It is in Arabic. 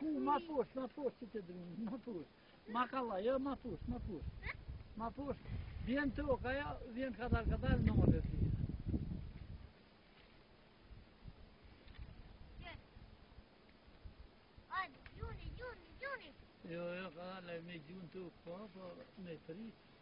كو مطوش مطوش تتدرون مطوش مقالة يا مطوش مطوش مطوش بين توقع يا بين قدر قدر نمر فيه يو يو قال لي ميجون توقع فمتريس